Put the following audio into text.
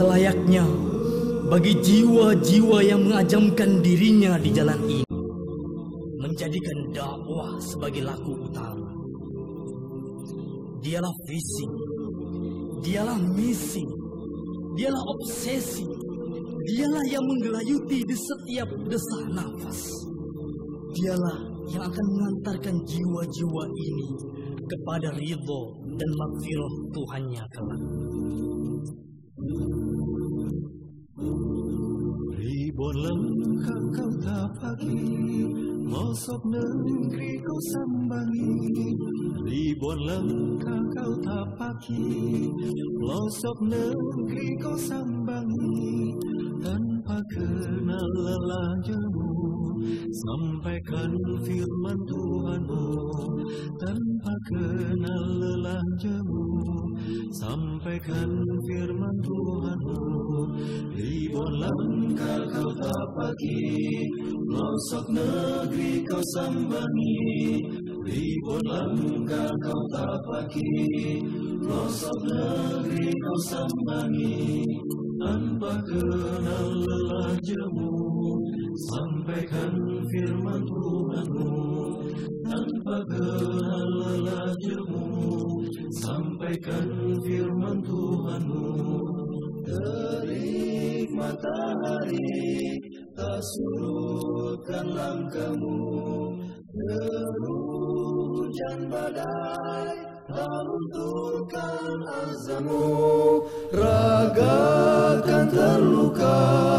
selayaknya bagi jiwa-jiwa yang mengajamkan dirinya di jalan ini menjadikan dakwah sebagai laku utama. Dialah visi, dialah misi, dialah obsesi, dialah yang menggelayuti di setiap desah nafas. Dialah yang akan mengantarkan jiwa-jiwa ini kepada ridho dan makfirah Tuhannya kelak. Ribuan lengkap kau tapaki Mosok negeri kau sambangi. Ribuan lengkap kau tapaki Pelosok negeri kau sambangi. Tanpa kenal lelah jemu Sampaikan firman Tuhanmu. Tanpa kenal lelah jemu Sampaikan firman Tuhanmu. Ribuan langkah kau tapaki Pelosok negeri kau sambangi Ribuan langkah kau tapaki Pelosok negeri kau sambangi. Tanpa kenal lelah jemu Sampaikan firman Tuhanmu. Tanpa kenal lelah jemu Sampaikan firman Tuhanmu matahari Tak surutkan langkahmu. Hujan badai Tak azammu Ragakan terluka